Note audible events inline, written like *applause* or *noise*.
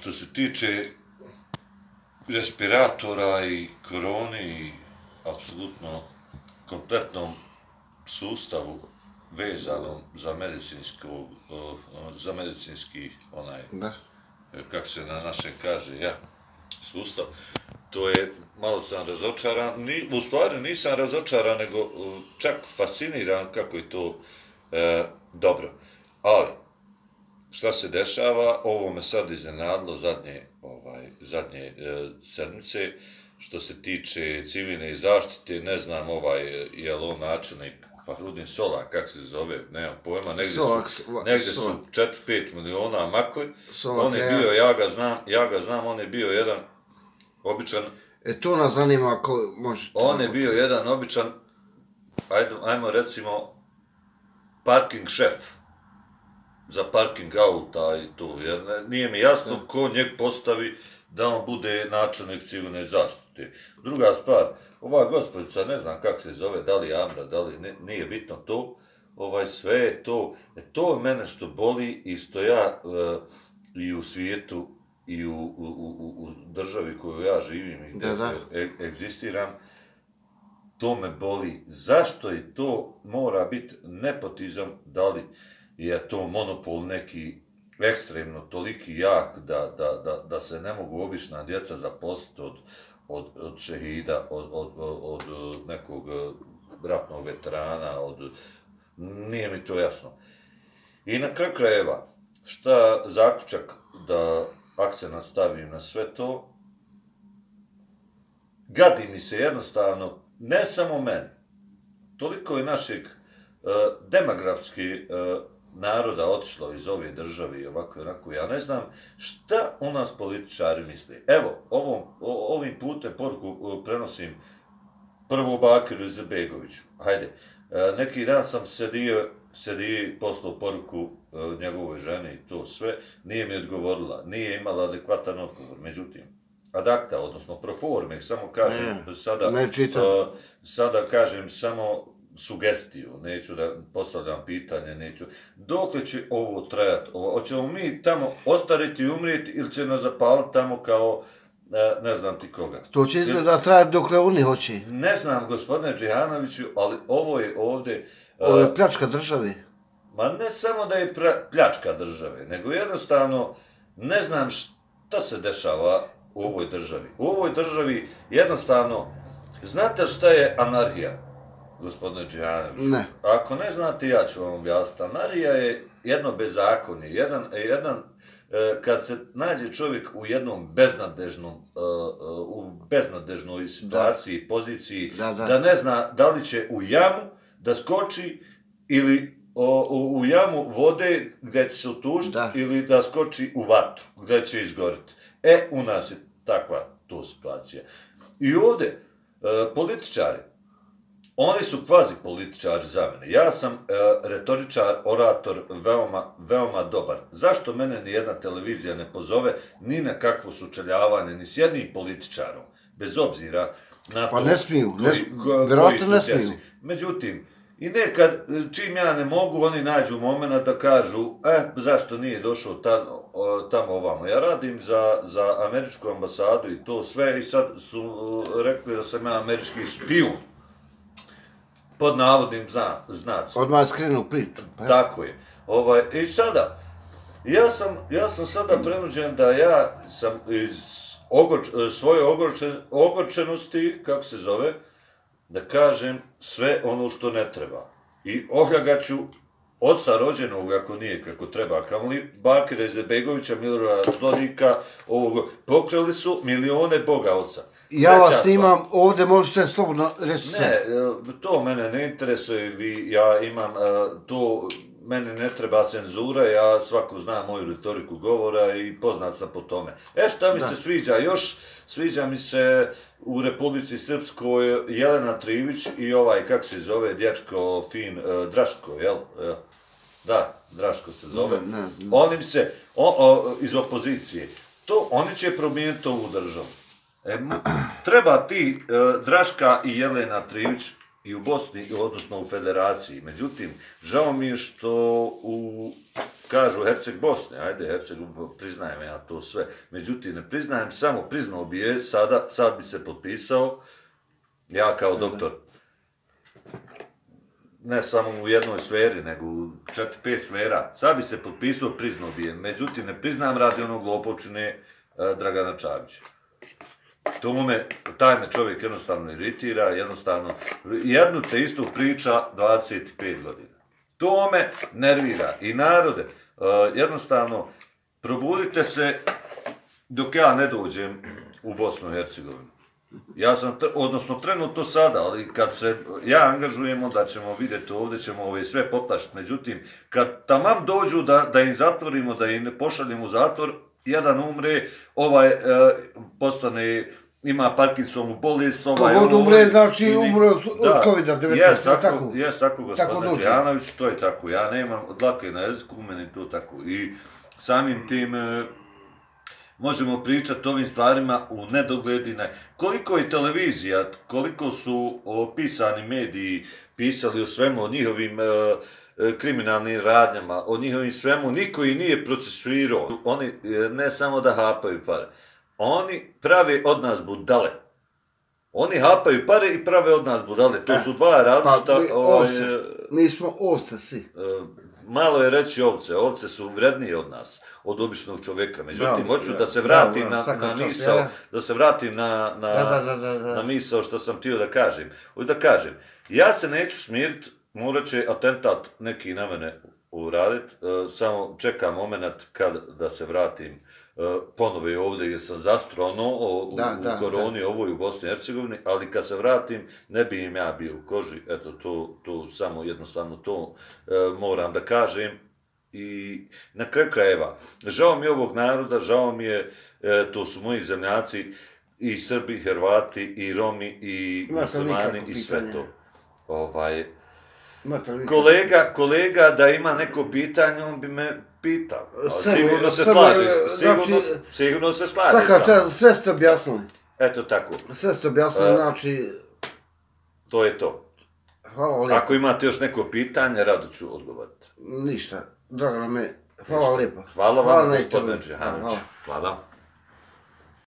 Što se tiče respiratora i korone i apsolutno kompletnom sustavu vezano za medicinsko, za medicinski onaj, Da. kako se na našem kaže, ja, sustav, to je, malo sam razočaran, Ni, u stvari nisam razočaran, nego uh, čak fasciniran kako je to e, dobro. Ali, šta se dešava, ovo me sad iznenadilo zadnje, ovaj, zadnje e, sedmice, što se tiče civilne zaštite, ne znam ovaj, je li on načelnik Fahrudin Solak, kak se zove, nemam pojma, negdje Solak, su, Solak, negdje su Solak. 4-5 miliona makli, Solak, on je ja. bio, ja ga znam, ja ga znam, on je bio jedan običan, E to nas zanima ko može... on je bio jedan običan, ajde, ajmo recimo, parking šef za parking auta i to. Jer ne- nije mi jasno ko njeg postavi da on bude načelnik civilne zaštite. Druga stvar, ova gospođica, ne znam kako se zove, da li Amra, da li, ne, nije bitno to, ovaj, sve je to, e, to je mene što boli i što ja e, i u svijetu i u, u, u, u državi koju ja živim i gdje Da, da. e, egzistiram, to me boli. Zašto je to mora biti nepotizam, da li je to monopol neki ekstremno toliki jak da, da, da, da se ne mogu obična djeca zaposliti od, od, od šehida, od, od, od, od nekog e, ratnog veterana, od... Nije mi to jasno. I na kraju krajeva, šta zaključak da akcenat stavim na sve to, gadi mi se jednostavno, ne samo meni, toliko je našeg e, uh, demografski uh, e, naroda otišlo iz ove države i ovako i onako, ja ne znam šta u nas političari misli. Evo, ovom, o, ovim putem poruku uh, prenosim prvo Bakiru Izetbegoviću. Hajde, uh, neki dan sam sedio, sedio poslao poruku uh, njegovoj ženi i to sve, nije mi odgovorila, nije imala adekvatan odgovor, međutim, adakta, odnosno proforme, samo kažem Ne, sada, ne čitam. uh, sada kažem samo sugestiju, neću da postavljam pitanje, neću. Dokle će ovo trajati? Ovo, hoćemo mi tamo ostariti i umrijeti ili će nas zapaliti tamo kao e, ne znam ti koga. To će izgleda trajati dok oni hoće. Ne znam, gospodine Džihanoviću, ali ovo je ovdje... e, Ovo je pljačka države. Ma ne samo da je pra- pljačka države, nego jednostavno ne znam šta se dešava u ovoj državi. U ovoj državi jednostavno, znate šta je anarhija, gospodine Džihanović? Ne. Ako ne znate, ja ću vam objasniti. Anarhija je jedno bezakonje, jedan, jedan e, kad se nađe čovjek u jednom beznadežnom, e, e, u beznadežnoj situaciji, poziciji, Da, da. da ne zna da li će u jamu da skoči ili o, u, u jamu vode gdje će se utužiti Da. ili da skoči u vatru gdje će izgoriti. E, u nas je takva to situacija. I ovdje, e, političari, oni su kvazi političari za mene. Ja sam e, retoričar, orator, veoma, veoma dobar. Zašto mene ni jedna televizija ne pozove ni na kakvo sučeljavanje, ni s jednim političarom, bez obzira na Pa to ne smiju, ne koji- vjerojatno koji su ne smiju. Međutim, i nekad, čim ja ne mogu, oni nađu moment da kažu, e, zašto nije došao tamo, tamo ovamo. Ja radim za, za američku ambasadu i to sve, i sad su uh, rekli da sam ja američki špijun. Pod navodnim zna, znacima. Odmah je skrenuo priču. Pa, evo. Tako je. Ovaj, I sada, ja sam, ja sam sada prenuđen da ja sam iz ogorč, svoje ogorčen, ogorčenosti, kako se zove, da kažem sve ono što ne treba. I ohlagaću oca rođenog, ako nije kako treba, kamoli Bakira Izebegovića, Milorada Dodika, ovog, pokrali su milione Boga oca. Ja Treća vas stvar. snimam, ovdje možete slobodno reći Ne, sve. e, to mene ne interesuje, vi, ja imam, e, to, mene ne treba cenzura, ja svako zna moju retoriku govora i poznat sam po tome. E, šta mi Da. se sviđa još? Sviđa mi se u Republici Srpskoj Jelena Trivić i ovaj, kako se zove, dječko fin, e, Draško, jel? E, Da, Draško se zove. Ne, ne, ne. Onim se, o, o, iz opozicije, to, oni će promijeniti ovu državu. E, *clears throat* treba ti, e, Draška i Jelena Trivić i u Bosni, odnosno u Federaciji. Međutim, žao mi je što u, kažu Herceg Bosne, ajde, Herceg, priznajem ja to sve. Međutim, ne priznajem samo, priznao bi je, sada, sad bi se potpisao, ja kao doktor, ne samo u jednoj sferi, nego u četiri, pet sfera, sad bi se potpisao, priznao bi je. Međutim, ne priznam radi onog lopovčine uh, e, Dragana Čavića. To me, taj me čovjek jednostavno iritira, jednostavno, jednu te istu priča 25 godina. To me nervira. I narode, uh, jednostavno, probudite se dok ja ne dođem u Bosnu i Hercegovinu. Ja sam, odnosno trenutno sada, ali kad se ja angažujemo da ćemo vidjeti ovdje, ćemo ove sve poplašiti. Međutim, kad tamam dođu da, da im zatvorimo, da im pošaljemo u zatvor, jedan umre, ovaj e, postane ima Parkinsovu bolest, ovaj... Kogod umre, znači ili, umre od COVID-19, jes, tako, tako? Jes, tako, gospodine Janović, to je tako. Ja nemam odlake na jeziku, meni to tako. I samim tim, e, možemo pričati o ovim stvarima u nedogledine. Koliko je televizija, koliko su pisani mediji pisali o svemu, o njihovim e, e, kriminalnim radnjama, o njihovim svemu, niko i nije procesuirao. Oni e, ne samo da hapaju pare, oni prave od nas budale. Oni hapaju pare i prave od nas budale. To su dva različita... Pa, mi, ovaj, ovce. mi smo ovce, si malo je reći ovce, ovce su vrednije od nas, od običnog čovjeka. Međutim, bravo, hoću da se vratim bravo, bravo, na, na misao, ja. da se vratim na, na, da, da, da, da. na misao što sam htio da kažem. Hoću da kažem, ja se neću smiriti, morat će atentat neki na mene uraditi, uh, samo čekam moment kad da se vratim E, ponove ovdje jer sam zastrono u, da, u da, koroni da. ovoj u Bosni i Hercegovini, ali kad se vratim ne bi im ja bio u koži, eto to, to samo jednostavno to e, moram da kažem. I na kraju krajeva, žao mi je ovog naroda, žao mi je, e, to su moji zemljaci, i Srbi, i Hrvati, i Romi, i muslimani, i sve to. Ovaj, kolega, kolega da ima neko pitanje, on bi me pitao. Sigurno se slažeš. Sigurno, znači, sigurno se slažeš. Saka, sve ste objasnili. Eto tako. Sve ste objasnili, uh, znači... To je to. Hvala lijepo. Ako imate još neko pitanje, rado ću odgovoriti. Ništa. Drago nam je. Hvala lijepo. Hvala vam, gospodine Džihanović. Hvala. hvala.